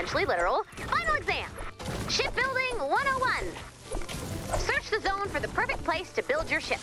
potentially literal, final exam. Shipbuilding 101. Search the zone for the perfect place to build your ship.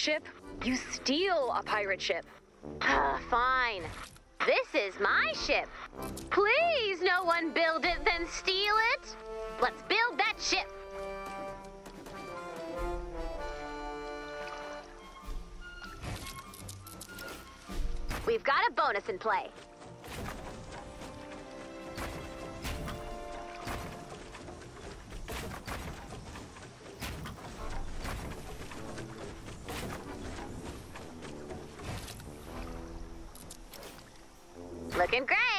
Ship? You steal a pirate ship. Ah, fine. This is my ship. Please, no one build it, then steal it. Let's build that ship. We've got a bonus in play. Looking great.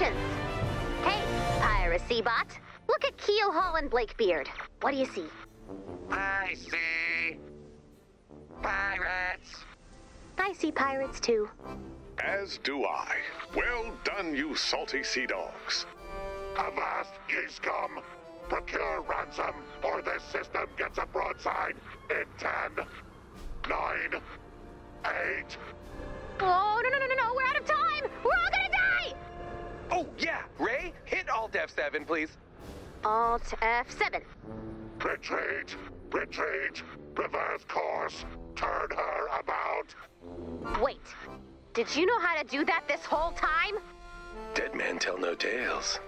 Congratulations! Hey, Piracy Bot. Look at Keelhaul and Blakebeard. What do you see? I see. Pirates. I see pirates too. As do I. Well done, you salty sea dogs. Avast, ye scum! Procure ransom, or this system gets a broadside in ten, nine, eight. Oh, no, no, no, no, no, we're out of time! We're all gonna die! Oh, yeah. Ray, hit Alt F7, please. Alt F7. Retreat, retreat, reverse course, turn her about. Wait, did you know how to do that this whole time? Dead men tell no tales.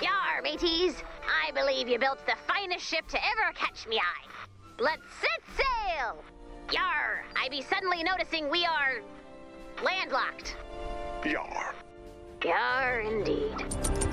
Yar, mateys! I believe you built the finest ship to ever catch me eye. Let's set sail! Yar, I be suddenly noticing we are landlocked. Yar. Yar, indeed.